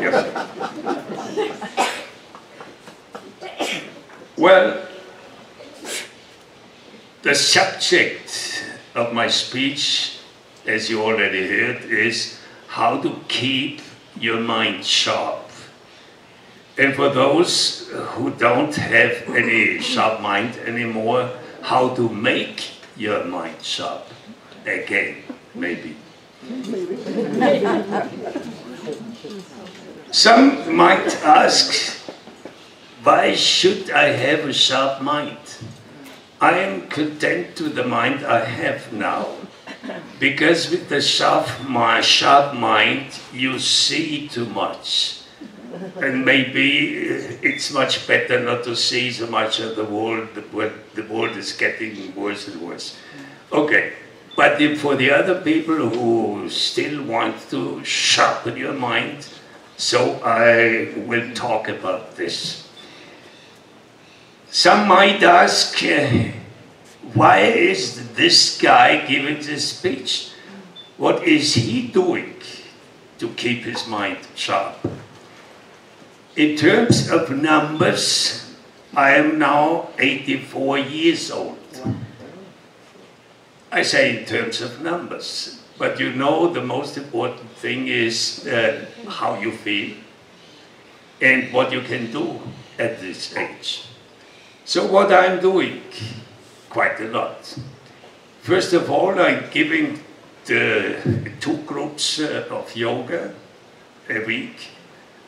Yes. Well, the subject of my speech, as you already heard, is how to keep your mind sharp. And for those who don't have any sharp mind anymore, how to make your mind sharp again, maybe. Some might ask, why should I have a sharp mind? I am content with the mind I have now. Because with the sharp, my sharp mind, you see too much. And maybe uh, it's much better not to see so much of the world. The world, the world is getting worse and worse. Okay, but for the other people who still want to sharpen your mind, so I will talk about this. Some might ask, uh, why is this guy giving this speech? What is he doing to keep his mind sharp? In terms of numbers, I am now 84 years old. I say in terms of numbers, but you know the most important thing is uh, how you feel and what you can do at this age. So what I'm doing, quite a lot. First of all, I'm giving the two groups uh, of yoga a week.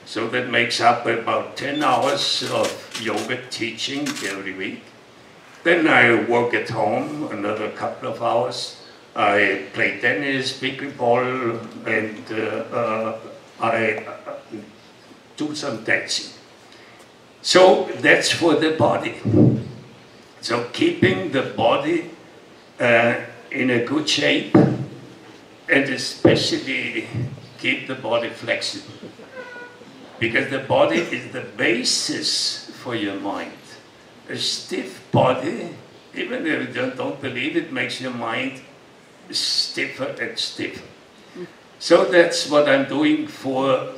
So that makes up about 10 hours of yoga teaching every week. Then I work at home another couple of hours. I play tennis, pickleball, and uh, uh, I uh, do some dancing. So that's for the body. So keeping the body uh, in a good shape and especially keep the body flexible. Because the body is the basis for your mind. A stiff body, even if you don't believe it, makes your mind stiffer and stiffer. So that's what I'm doing for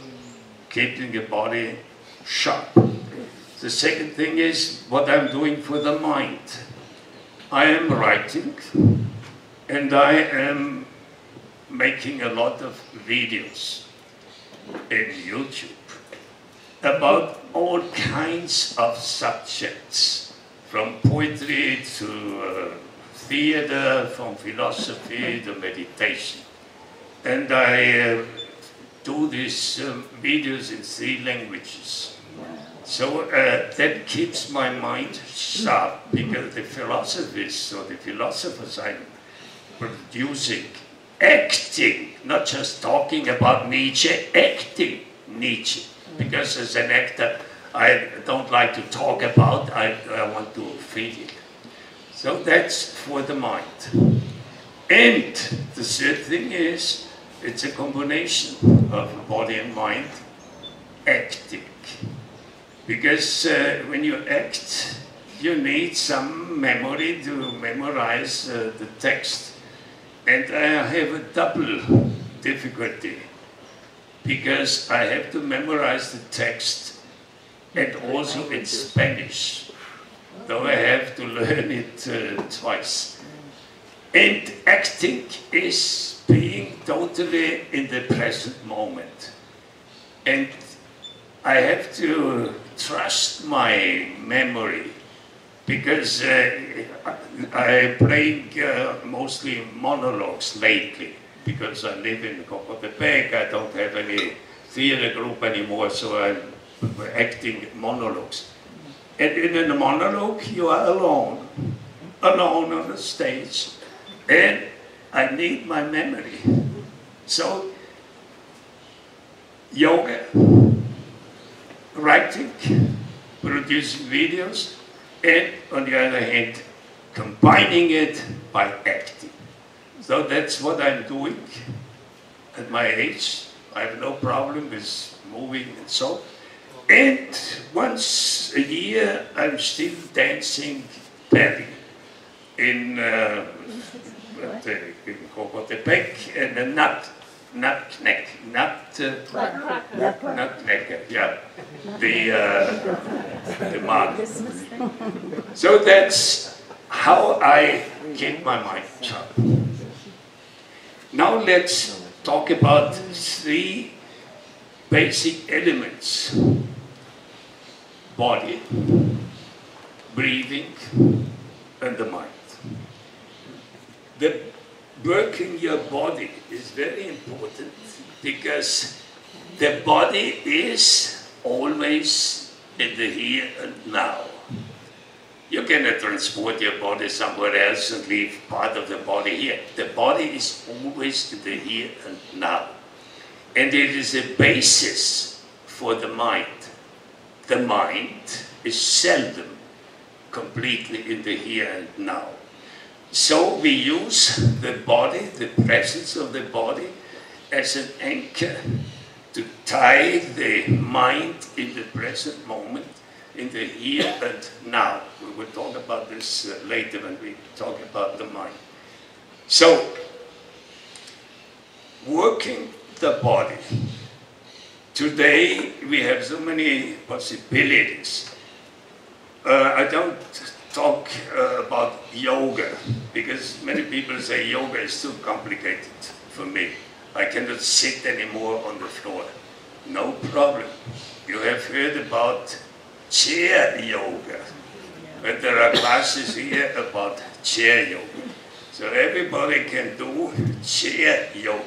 keeping the body sharp. The second thing is what I'm doing for the mind. I am writing and I am making a lot of videos in YouTube about all kinds of subjects, from poetry to uh, theater, from philosophy to meditation. And I uh, do these um, videos in three languages. So uh, that keeps my mind sharp because the philosophies or the philosophers I'm producing, acting, not just talking about Nietzsche, acting Nietzsche because as an actor, I don't like to talk about, I, I want to feel it. So that's for the mind. And the third thing is, it's a combination of body and mind, acting. Because uh, when you act, you need some memory to memorize uh, the text. And I have a double difficulty because I have to memorize the text and also in Spanish, though I have to learn it uh, twice. And acting is being totally in the present moment. And I have to trust my memory because uh, I play uh, mostly monologues lately because I live in Jocotepec, I don't have any theater group anymore, so I'm acting monologues. And in a monologue, you are alone, alone on the stage. And I need my memory. So, yoga, writing, producing videos, and on the other hand, combining it by acting. So that's what I'm doing at my age. I have no problem with moving and so. And once a year, I'm still dancing belly in, uh, in Jocotepec and the Nut nut neck, nut, uh, nutmeg, yeah, the, uh, the mark. So that's how I keep my mind sharp. Now let's talk about three basic elements. Body, breathing, and the mind. The working your body is very important because the body is always in the here and now. You cannot transport your body somewhere else and leave part of the body here. The body is always in the here and now. And it is a basis for the mind. The mind is seldom completely in the here and now. So we use the body, the presence of the body, as an anchor to tie the mind in the present moment, in the here and now. We will talk about this uh, later when we talk about the mind. So, working the body. Today we have so many possibilities. Uh, I don't talk uh, about yoga because many people say yoga is too complicated for me. I cannot sit anymore on the floor. No problem. You have heard about chair yoga. But there are classes here about chair yoga. So everybody can do chair yoga.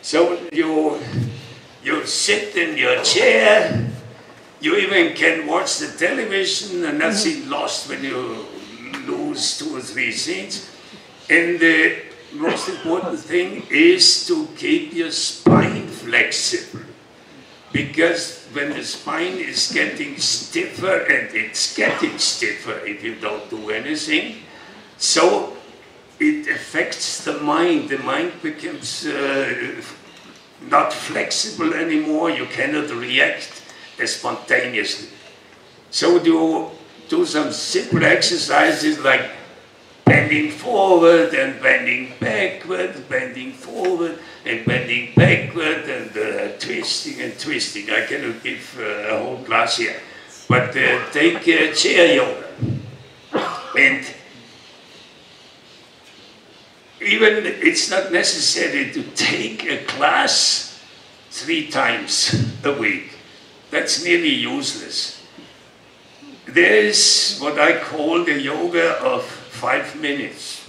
So you, you sit in your chair you even can watch the television and not see lost when you lose two or three scenes. And the most important thing is to keep your spine flexible. Because when the spine is getting stiffer, and it's getting stiffer if you don't do anything, so it affects the mind. The mind becomes uh, not flexible anymore. You cannot react spontaneously. So do, do some simple exercises like bending forward and bending backward, bending forward and bending backward and uh, twisting and twisting. I cannot give uh, a whole class here. But uh, take uh, chair yoga. And even it's not necessary to take a class three times a week that's nearly useless. There is what I call the yoga of five minutes.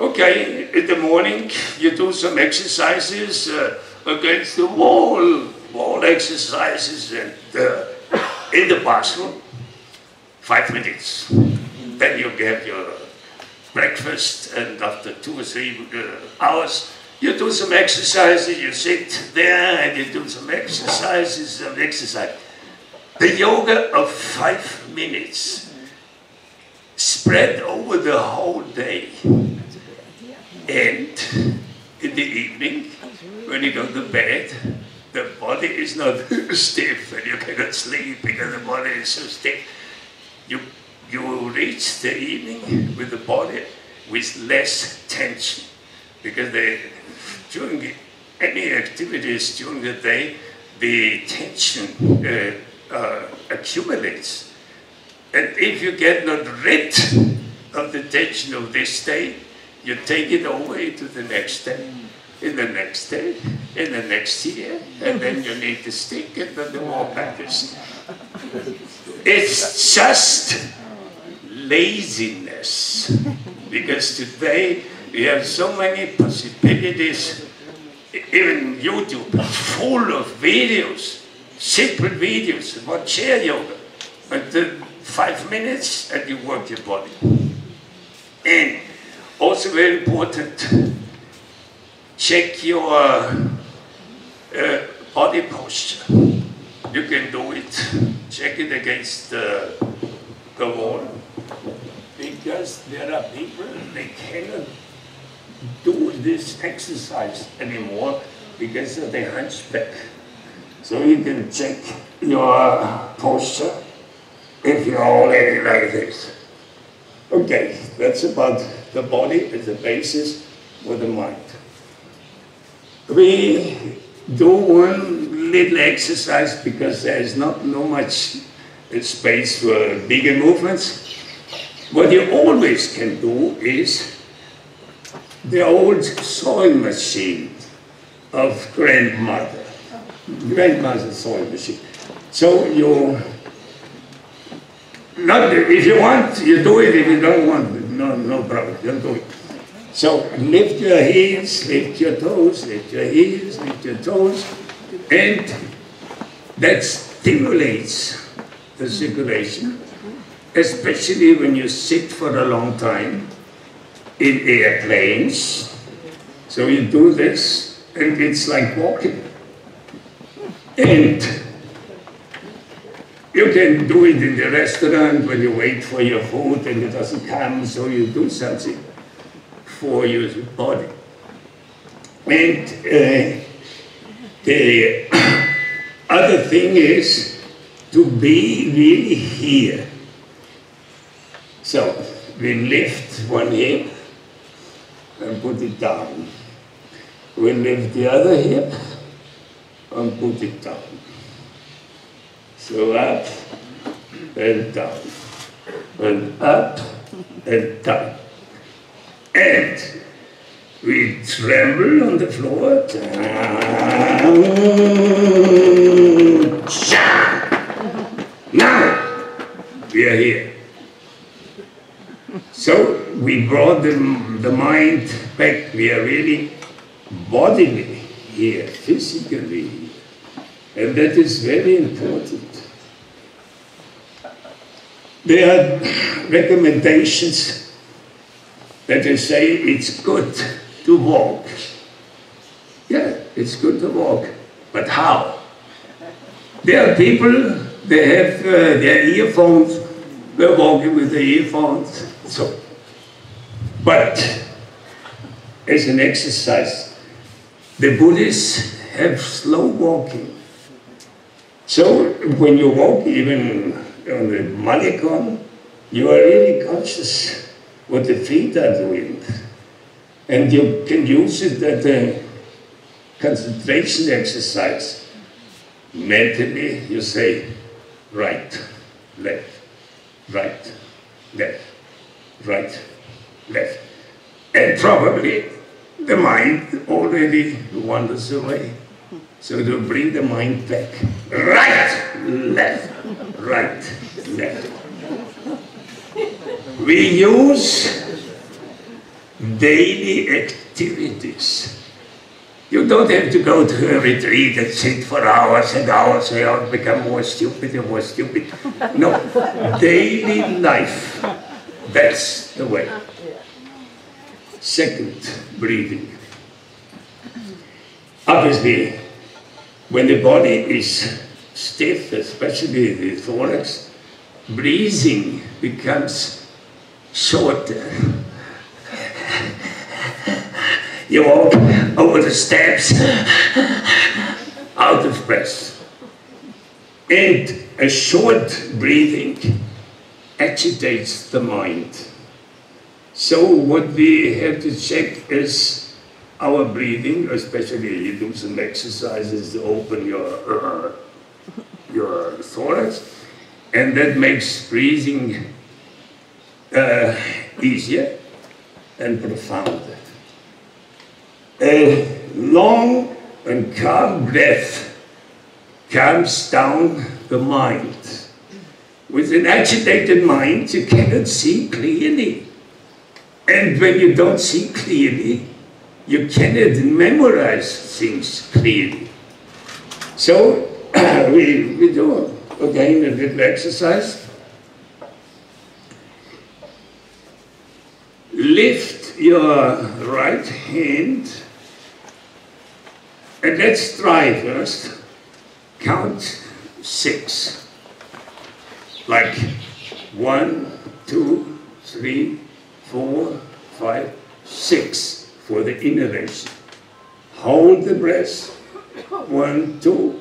Okay, in the morning you do some exercises uh, against the wall, wall exercises and uh, in the bathroom, five minutes. Then you get your breakfast and after two or three hours you do some exercises, you sit there and you do some exercises, some exercise. The yoga of five minutes spread over the whole day. And in the evening, when you go to bed, the body is not stiff and you cannot sleep because the body is so stiff. You, you will reach the evening with the body with less tension because the, during any activities during the day, the tension uh, uh, accumulates. And if you get not rid of the tension of this day, you take it away to the next day, in the next day, in the next year, and then you need to stick and then the more practice. It's just laziness. Because today we have so many possibilities, even YouTube is full of videos, simple videos about chair yoga. But uh, five minutes and you work your body. And also very important, check your uh, body posture. You can do it, check it against uh, the wall. Because there are people, they cannot do this exercise anymore because of the hunchback. So you can check your posture if you're already like this. Okay, that's about the body as a basis for the mind. we do one little exercise because there is not no much space for bigger movements. What you always can do is the old sewing machine of grandmother, grandmother's sewing machine. So you, not if you want, you do it. If you don't want, no, no problem. You do it. So lift your heels, lift your toes, lift your heels, lift your toes, and that stimulates the circulation, especially when you sit for a long time in airplanes. So you do this, and it's like walking. And you can do it in the restaurant when you wait for your food and it doesn't come, so you do something for your body. And uh, the other thing is to be really here. So we lift one hip and put it down. We lift the other hip and put it down. So up and down, and up and down. And we tremble on the floor. Now we are here. So we brought the, the mind back. We are really bodily here, physically. And that is very important. There are recommendations that they say it's good to walk. Yeah, it's good to walk. But how? There are people, they have uh, their earphones, they're walking with the earphones. So, but as an exercise, the Buddhists have slow walking. So when you walk, even on the Malecon, you are really conscious what the feet are doing. And you can use it as a concentration exercise. Mentally, you say right, left, right, left, right, left. And probably the mind already wanders away. So to bring the mind back. Right, left, right, left. We use daily activities. You don't have to go to a retreat and sit for hours and hours and become more stupid and more stupid. No, daily life. That's the way. Ah, Second, breathing. Obviously, when the body is stiff, especially the thorax, breathing becomes shorter. You walk over the steps out of breath. And a short breathing agitates the mind. So what we have to check is our breathing, especially you do some exercises to open your, uh, your thorax, and that makes breathing uh, easier and profounder. A long and calm breath calms down the mind. With an agitated mind, you cannot see clearly. And when you don't see clearly, you cannot memorize things clearly. So we, we do again a little exercise. Lift your right hand and let's try first. Count six. Like one, two, three, four, five, six for the inhalation. Hold the breath. One, two,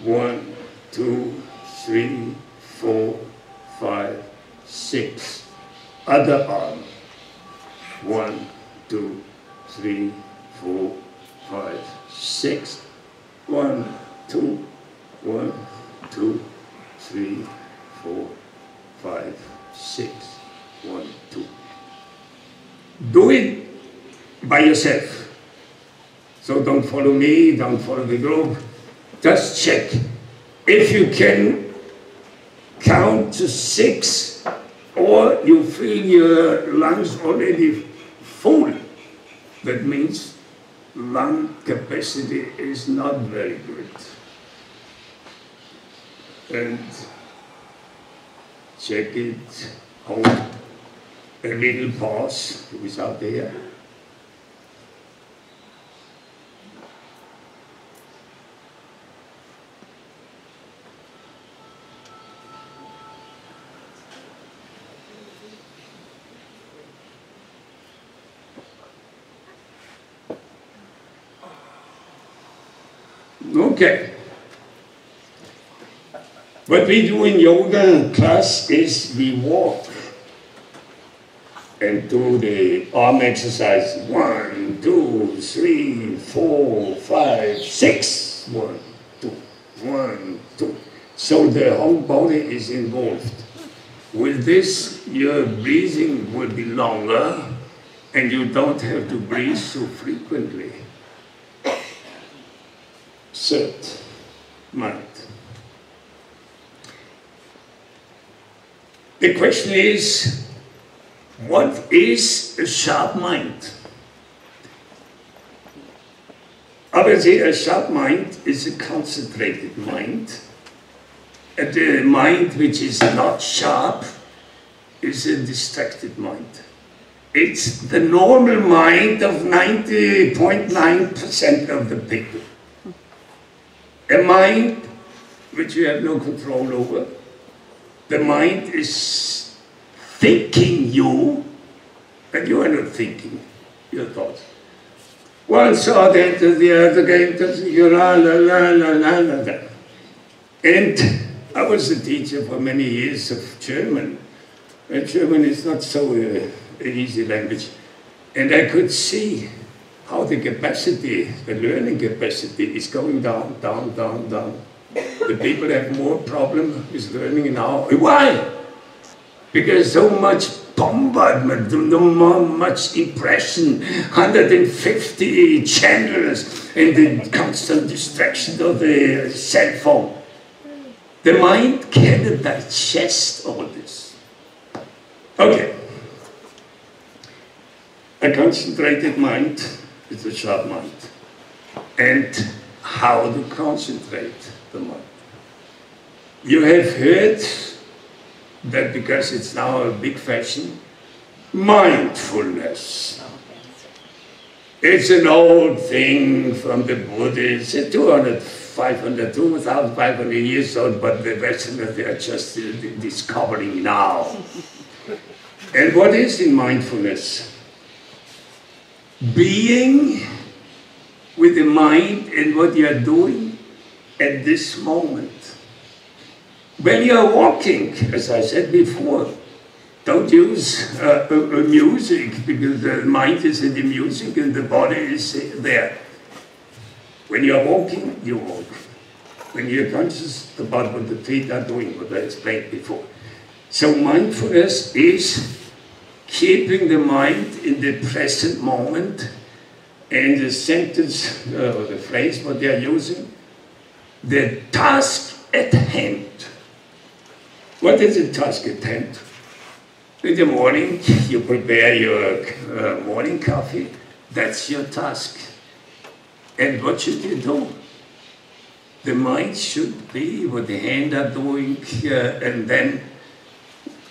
one, two, three, four, five, six. Other arm. One, two, three, four, five, six. One, two, one, two, three, four, five, six. One, two. Do it by yourself. So don't follow me, don't follow the group. Just check. If you can count to six or you feel your lungs already full, that means lung capacity is not very good. And check it, hold a little pause without air. Okay. What we do in yoga hmm. class is we walk and do the arm exercise. One, two, three, four, five, six. One, two, one, two. So the whole body is involved. With this, your breathing will be longer and you don't have to breathe so frequently. Third, mind. The question is, what is a sharp mind? Obviously, a sharp mind is a concentrated mind. And the mind which is not sharp is a distracted mind. It's the normal mind of 90.9% of the people. A mind which you have no control over. The mind is thinking you, and you are not thinking your thoughts. One saw that, the other came to la la la la la la. And I was a teacher for many years of German. And German is not so uh, an easy language. And I could see how the capacity, the learning capacity is going down, down, down, down. The people have more problem with learning now. Why? Because so much bombardment, more much impression, 150 channels, and the constant distraction of the cell phone. The mind cannot digest all this. Okay. A concentrated mind is a sharp mind. And how to concentrate the mind. You have heard that because it's now a big fashion, mindfulness. It's an old thing from the Buddhists, 200, 500, 2,500 years old, but the Westerners, they are just uh, discovering now. and what is in mindfulness? Being with the mind and what you are doing at this moment. When you are walking, as I said before, don't use uh, uh, music because the mind is in the music and the body is there. When you are walking, you walk. When you're conscious about what the feet are doing, what I explained before. So mindfulness is keeping the mind in the present moment and the sentence uh, or the phrase what they are using, the task at hand. What is the task at hand? In the morning, you prepare your uh, morning coffee. That's your task. And what should you do? The mind should be what the hand are doing, uh, and then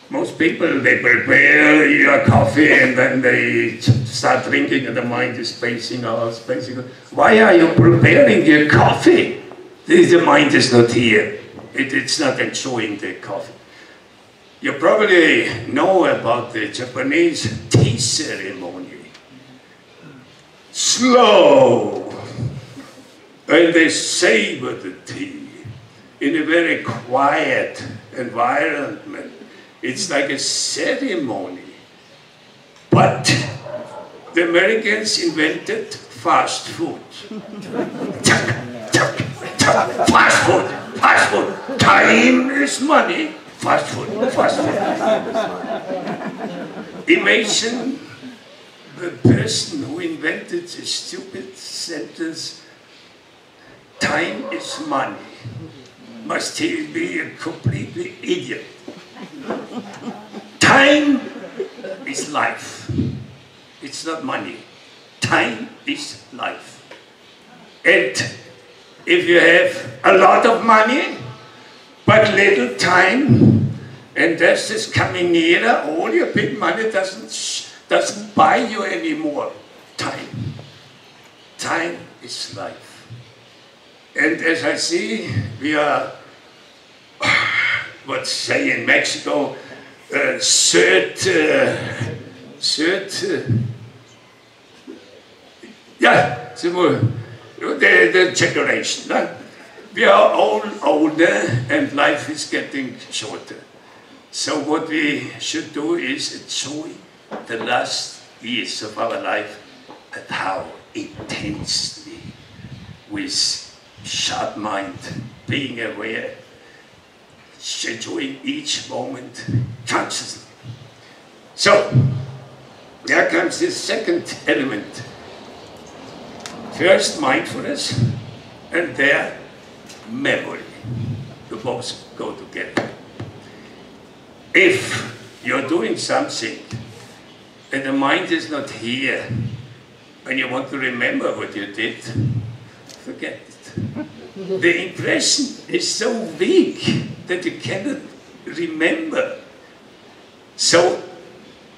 most people, they prepare your coffee and then they start drinking and the mind is spacing out, spacing out. Why are you preparing your coffee? The mind is not here. It, it's not enjoying the coffee. You probably know about the Japanese tea ceremony. Slow. And they savor the tea in a very quiet environment it's like a ceremony. But the Americans invented fast food. Fast food, fast food. Time is money. Fast food, fast food. Imagine the person who invented this stupid sentence, time is money. Must he be a completely idiot? Time is life. It's not money. Time is life. And if you have a lot of money, but little time, and death is coming nearer, all your big money doesn't, doesn't buy you any more time. Time is life. And as I see, we are, what say in Mexico, uh, third, uh, third, uh, yeah, the, the generation. No? We are all older and life is getting shorter. So what we should do is enjoy the last years of our life and how intensely, with sharp mind, being aware, enjoying each moment consciously. So, there comes the second element. First, mindfulness, and there, memory. The both go together. If you're doing something and the mind is not here, and you want to remember what you did, forget it. The impression is so weak that you cannot remember. So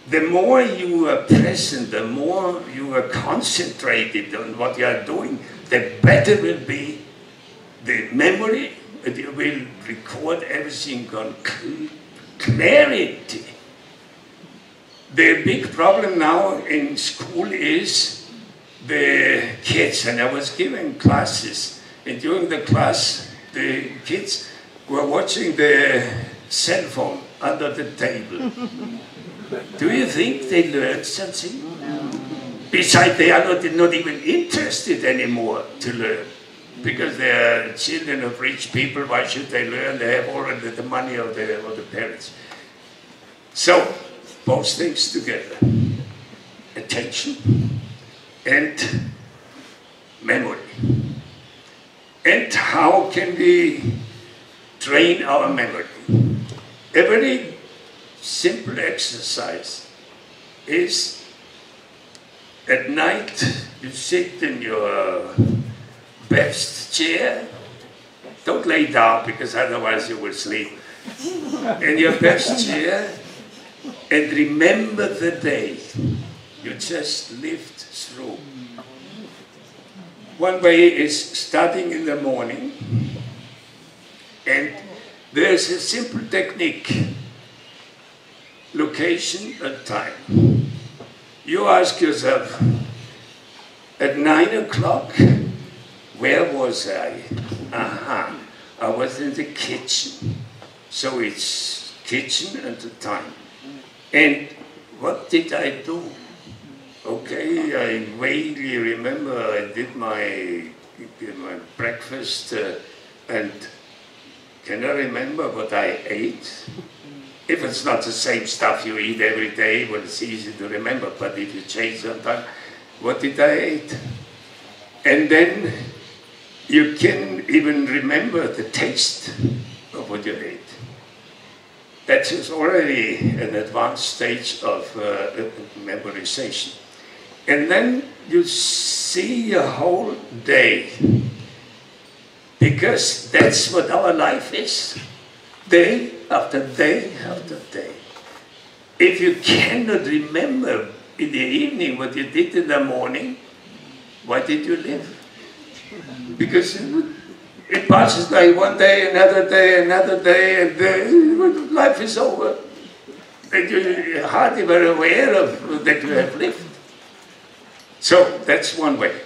the more you are present, the more you are concentrated on what you are doing, the better will be the memory, will record everything on clarity. The big problem now in school is the kids, and I was giving classes, and during the class, the kids were watching the cell phone under the table. Do you think they learned something? Besides, they are not, not even interested anymore to learn. Because they are children of rich people, why should they learn? They have already the money of the, of the parents. So, both things together. Attention and memory. And how can we train our memory? A very simple exercise is at night you sit in your best chair. Don't lay down because otherwise you will sleep. In your best chair and remember the day you just lived through. One way is starting in the morning and there's a simple technique location and time. You ask yourself, at nine o'clock, where was I? Aha, I was in the kitchen. So it's kitchen and the time. And what did I do? Okay, I vaguely remember I did my, my breakfast uh, and can I remember what I ate? If it's not the same stuff you eat every day, well, it's easy to remember, but if you change sometimes, what did I eat? And then you can even remember the taste of what you ate. That is already an advanced stage of uh, memorization. And then you see a whole day, because that's what our life is day after day after day. If you cannot remember in the evening what you did in the morning, why did you live? Because it passes like one day, another day, another day, and uh, life is over. And you're hardly very aware of that you have lived. So that's one way.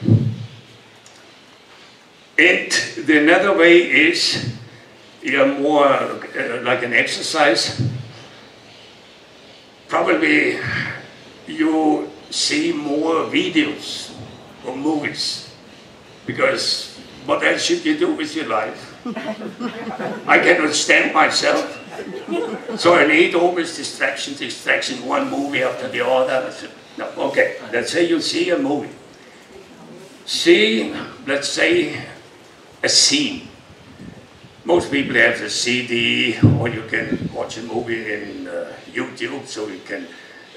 And the another way is you're more uh, like an exercise. Probably you see more videos or movies. Because what else should you do with your life? I cannot stand myself. So I need always distraction, distraction, one movie after the other. No, okay, let's say you see a movie. See, let's say, a scene. Most people have a CD, or you can watch a movie in uh, YouTube, so you can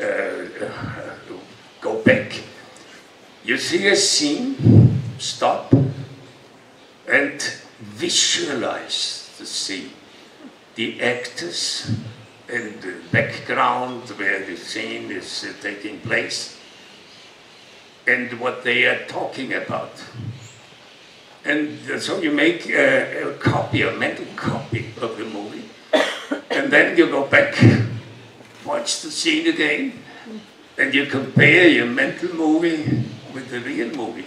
uh, go back. You see a scene, stop, and visualize the scene. The actors and the background where the scene is uh, taking place and what they are talking about. And so you make a, a copy, a mental copy of the movie, and then you go back, watch the scene again, and you compare your mental movie with the real movie.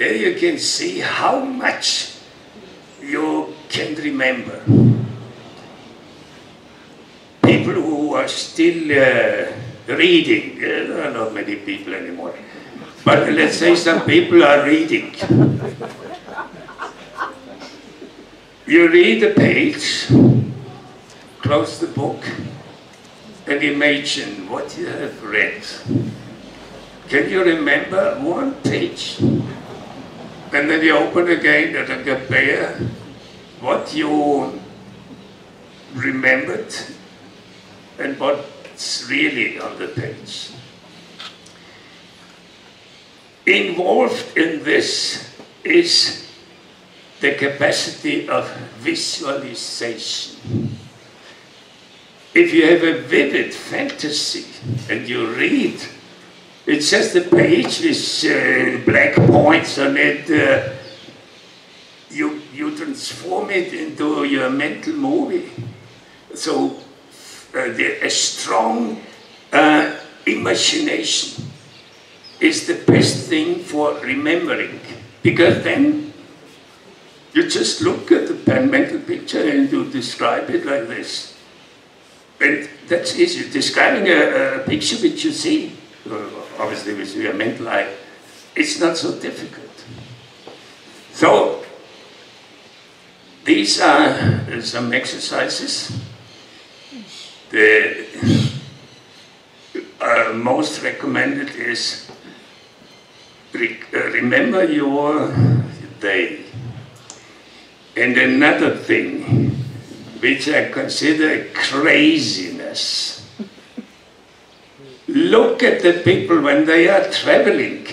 There you can see how much you can remember. People who are still uh, reading, there are not many people anymore, but let's say some people are reading. You read a page, close the book, and imagine what you have read. Can you remember one page? And then you open again and compare what you remembered and what's really on the page. Involved in this is the capacity of visualization. If you have a vivid fantasy and you read, it's just a page with uh, black points on it. Uh, you, you transform it into your mental movie. So uh, the, a strong uh, imagination is the best thing for remembering because then you just look at the mental picture and you describe it like this. And that's easy. Describing a, a picture which you see, uh, obviously with your mental eye, it's not so difficult. So, these are some exercises. The uh, most recommended is re uh, remember your day. And another thing, which I consider craziness, look at the people when they are traveling.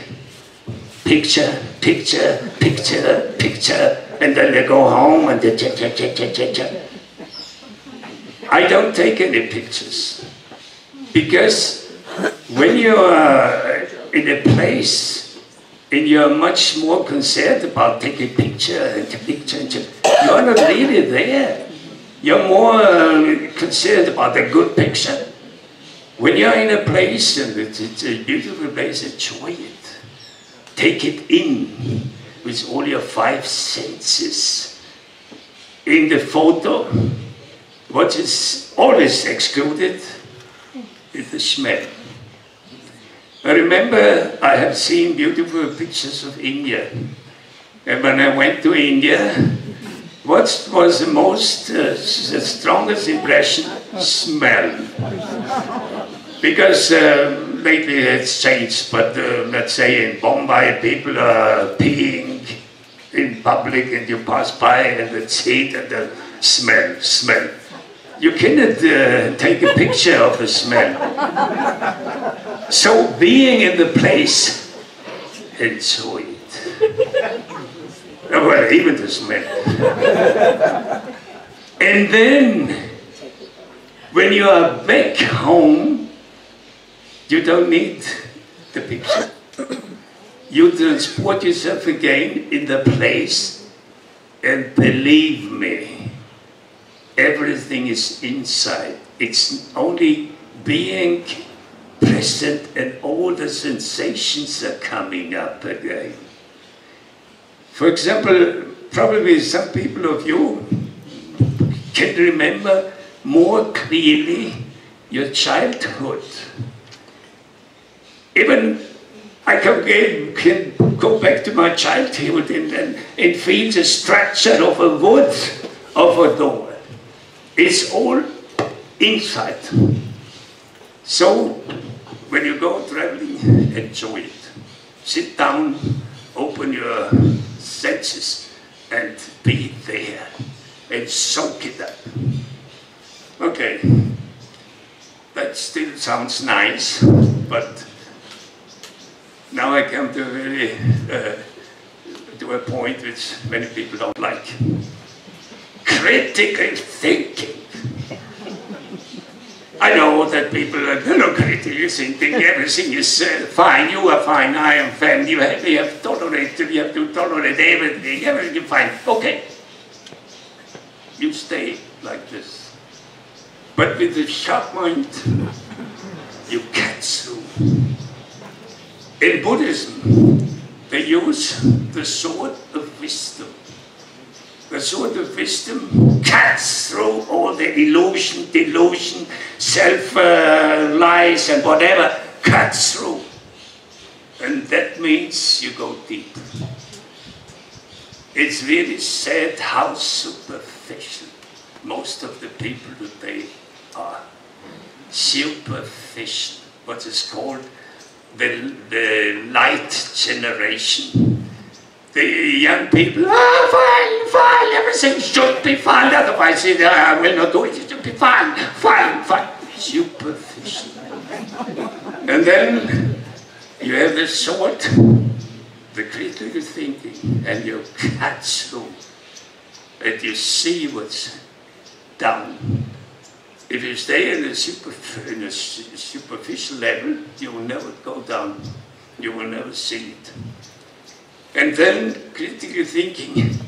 Picture, picture, picture, picture, and then they go home and they check, check, check, check, check, check. I don't take any pictures because when you are in a place and you're much more concerned about taking picture and picture and you're not really there. You're more uh, concerned about the good picture. When you're in a place and it's, it's a beautiful place, enjoy it. Take it in with all your five senses. In the photo, what is always excluded is the smell. I remember I have seen beautiful pictures of India. And when I went to India, what was the most, uh, the strongest impression? Smell. Because uh, lately it's changed, but uh, let's say in Bombay people are peeing in public and you pass by and it's heat and the smell, smell. You cannot uh, take a picture of the smell. So being in the place, enjoy it. well, even the smell. and then, when you are back home, you don't need the picture. You transport yourself again in the place, and believe me, everything is inside. It's only being present and all the sensations are coming up again. For example, probably some people of you can remember more clearly your childhood. Even I can, can go back to my childhood and, and, and feel the structure of a wood of a door. It's all inside. So, when you go traveling, enjoy it. Sit down, open your senses, and be there, and soak it up. Okay, that still sounds nice, but now I come to a very, uh, to a point which many people don't like. Critical thinking. I know that people are no critically thinking everything is uh, fine, you are fine, I am fine, you have, you have tolerated, you have to tolerate everything, everything is fine. Okay. You stay like this. But with a sharp mind, you cut through. In Buddhism, they use the sword of wisdom. The sword of wisdom cuts through all the illusion, delusion, self-lies and whatever, cuts through. And that means you go deep. It's really sad how superficial most of the people today are. Superficial, what is called the, the light generation. The young people, ah, fine, fine, everything should be fine, otherwise I will not do it, it should be fine, fine, fine. Superficial. And then you have the sword, the critical thinking, and you cut through, and you see what's down if you stay in a, super, in a superficial level, you will never go down. You will never see it. And then critical thinking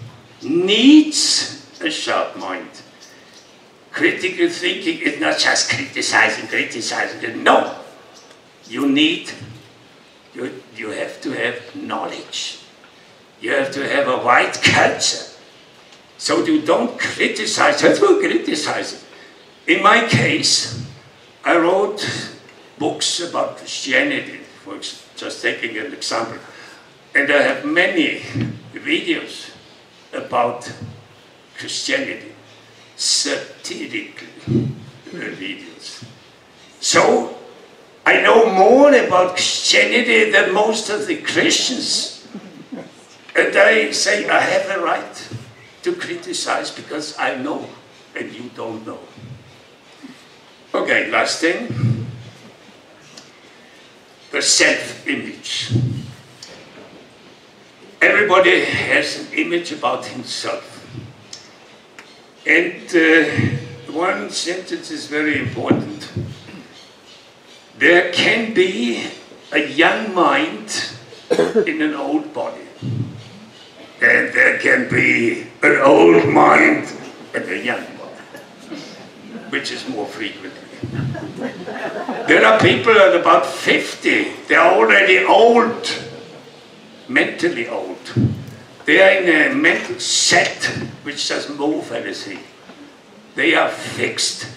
needs a sharp mind. Critical thinking is not just criticizing, criticizing. No, you need, you, you have to have knowledge. You have to have a wide culture. So you don't criticize, just criticize it. In my case, I wrote books about Christianity, for just taking an example. And I have many videos about Christianity, satirical videos. So, I know more about Christianity than most of the Christians. And I say I have a right to criticize because I know and you don't know. Okay, last thing. The self-image. Everybody has an image about himself. And uh, one sentence is very important. There can be a young mind in an old body. And there can be an old mind and a young which is more frequent. There are people at about 50, they're already old, mentally old. They are in a mental set which doesn't move anything. They are fixed.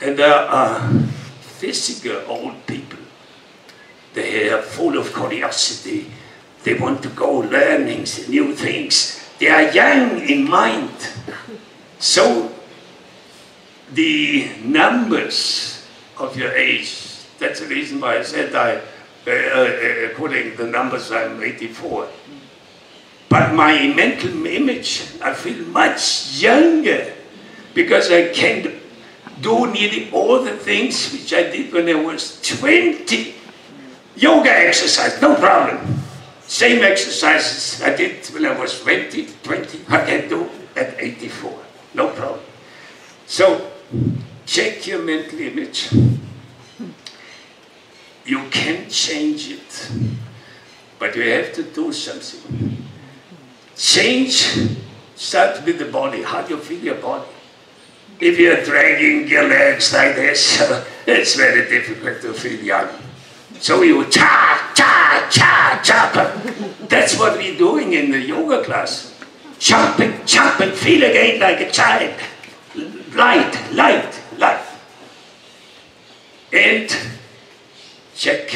And there are physical old people. They are full of curiosity. They want to go learning new things. They are young in mind. So the numbers of your age, that's the reason why I said I, uh, uh, according to the numbers, I'm 84. But my mental image, I feel much younger because I can do nearly all the things which I did when I was 20. Yoga exercise, no problem. Same exercises I did when I was 20, 20, I can do at 84, no problem. So check your mental image. You can change it, but you have to do something. Change starts with the body. How do you feel your body? If you're dragging your legs like this, it's very difficult to feel young. So you cha, cha, cha, cha. That's what we're doing in the yoga class. Jumping, jumping, feel again like a child light, light, light. And check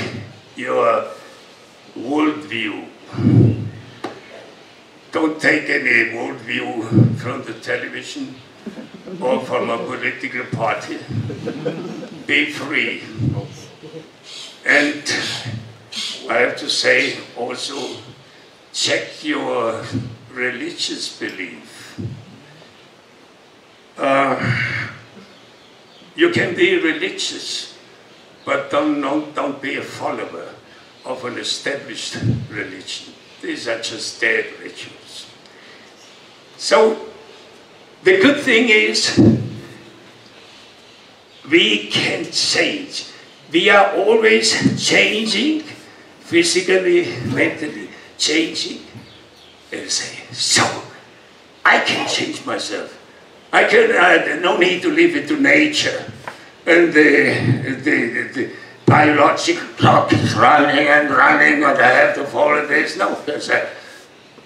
your worldview. Don't take any worldview from the television or from a political party. Be free. And I have to say also, check your religious belief. Uh, you can be religious, but don't, don't, don't be a follower of an established religion. These are just dead rituals. So, the good thing is, we can change. We are always changing, physically, mentally, changing. And say, so, I can change myself. I can, uh, no need to leave it to nature. And the, the, the, biological clock is running and running and I have to follow this. No, I,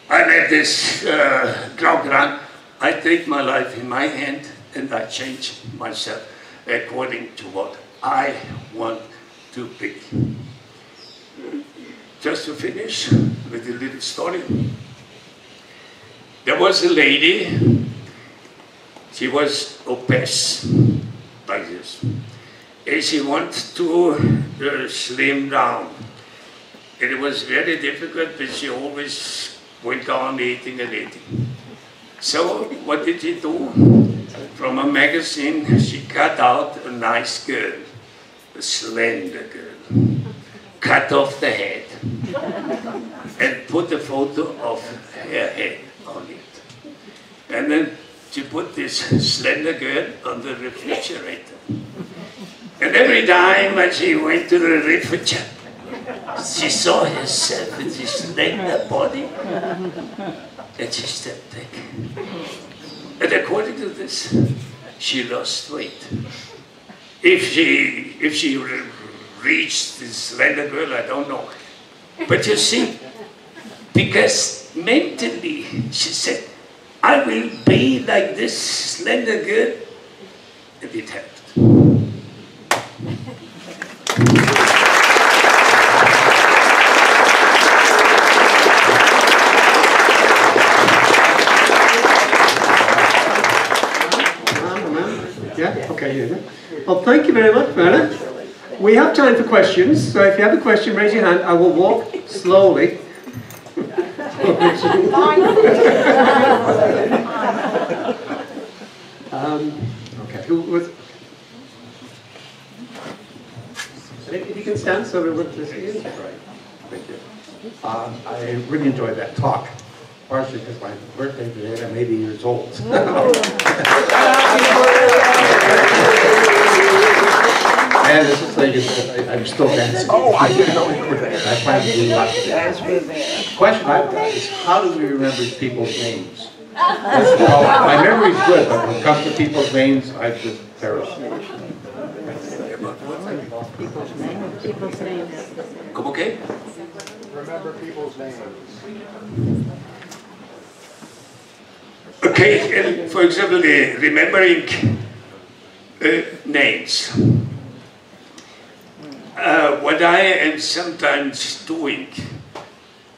I let this uh, clock run. I take my life in my hand and I change myself according to what I want to be. Just to finish with a little story. There was a lady, she was obese, like this and she wants to uh, slim down. It was very difficult, but she always went on eating and eating. So what did she do? From a magazine, she cut out a nice girl, a slender girl, cut off the head, and put a photo of her head on it. And then she put this slender girl on the refrigerator. And every time when she went to the refrigerator, she saw herself with this slender body, and she stepped back. And according to this, she lost weight. If she, if she reached this slender girl, I don't know. But you see, because mentally she said, I will be like this slender girl, and it happened. Okay, Well, thank you very much, Werner. We have time for questions, so if you have a question, raise your hand. I will walk slowly. Um, okay, who was? If you can stand so everyone can see you. Thank you. Um, I really enjoyed that talk partially because my birthday today, I'm 80 years old. and this is like, I'm still dancing. Oh, I didn't know you were there. I plan to do lots of The question I've got is how do we remember people's names? well, my memory's good, but when it comes to people's names, I just perish. People's names. People's names. ¿Cómo qué? Remember people's names. Okay, for example, the remembering uh, names. Uh, what I am sometimes doing,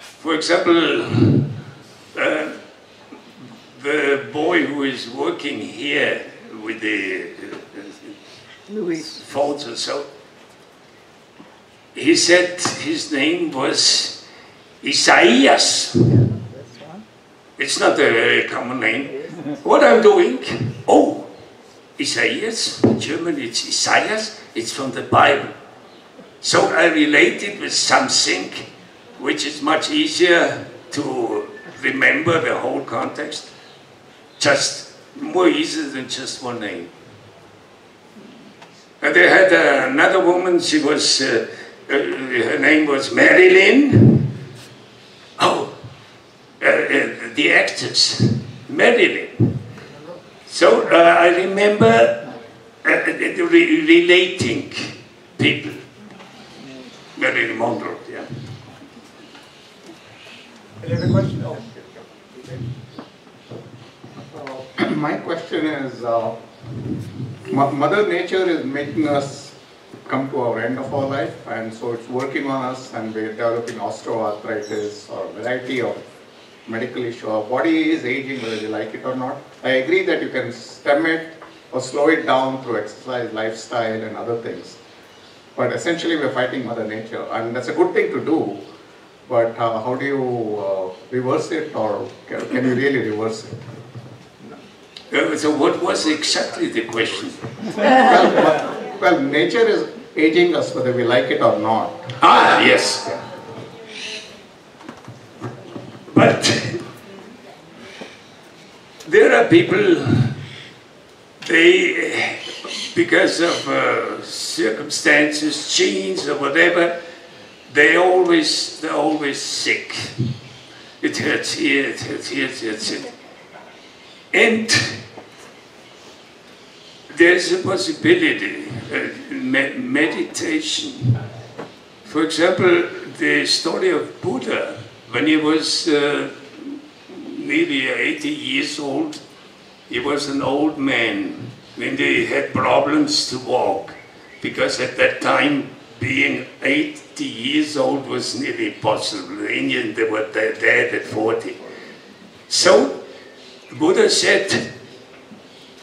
for example, uh, the boy who is working here with the Louis. phones and so, he said his name was Isaias. It's not a very common name. What I'm doing, oh, Isaias, in German it's Isaias, it's from the Bible. So I relate it with something which is much easier to remember the whole context, just more easy than just one name. And they had uh, another woman, she was, uh, uh, her name was Marilyn. Oh, uh, uh, the actress, Marilyn. So uh, I remember re relating people. Marilyn Monroe, yeah. Any other question? Oh. Uh, my question is, uh, Mother Nature is making us come to our end of our life, and so it's working on us, and we're developing osteoarthritis or a variety of medical issue. Our body is aging whether you like it or not. I agree that you can stem it or slow it down through exercise, lifestyle, and other things. But essentially, we're fighting Mother Nature, and that's a good thing to do. But uh, how do you uh, reverse it, or can, can you really reverse it? So what was exactly the question? well, well, well, nature is aging us whether we like it or not. Ah, yes. But there are people, they, because of uh, circumstances, genes or whatever, they always, they're always sick. It hurts here, it hurts here, it hurts here. And there's a possibility, uh, me- meditation. For example, the story of Buddha, when he was uh, nearly 80 years old, he was an old man when they had problems to walk, because at that time, being 80 years old was nearly impossible. The Indians, they were dead at 40. So, Buddha said,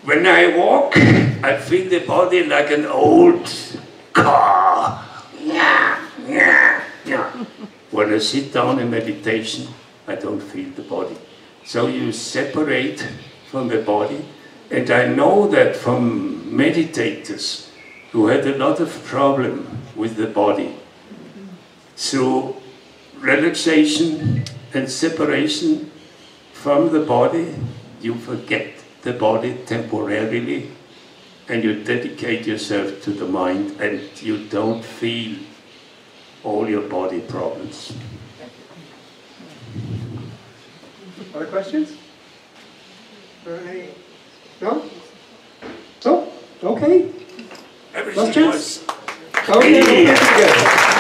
when I walk, I feel the body like an old car. Yeah, yeah, yeah. When I sit down in meditation, I don't feel the body. So you separate from the body. And I know that from meditators who had a lot of problem with the body, through relaxation and separation from the body, you forget the body temporarily and you dedicate yourself to the mind and you don't feel all your body problems. Other questions? Any- No? No? Okay. Everything chance. was Okay, good.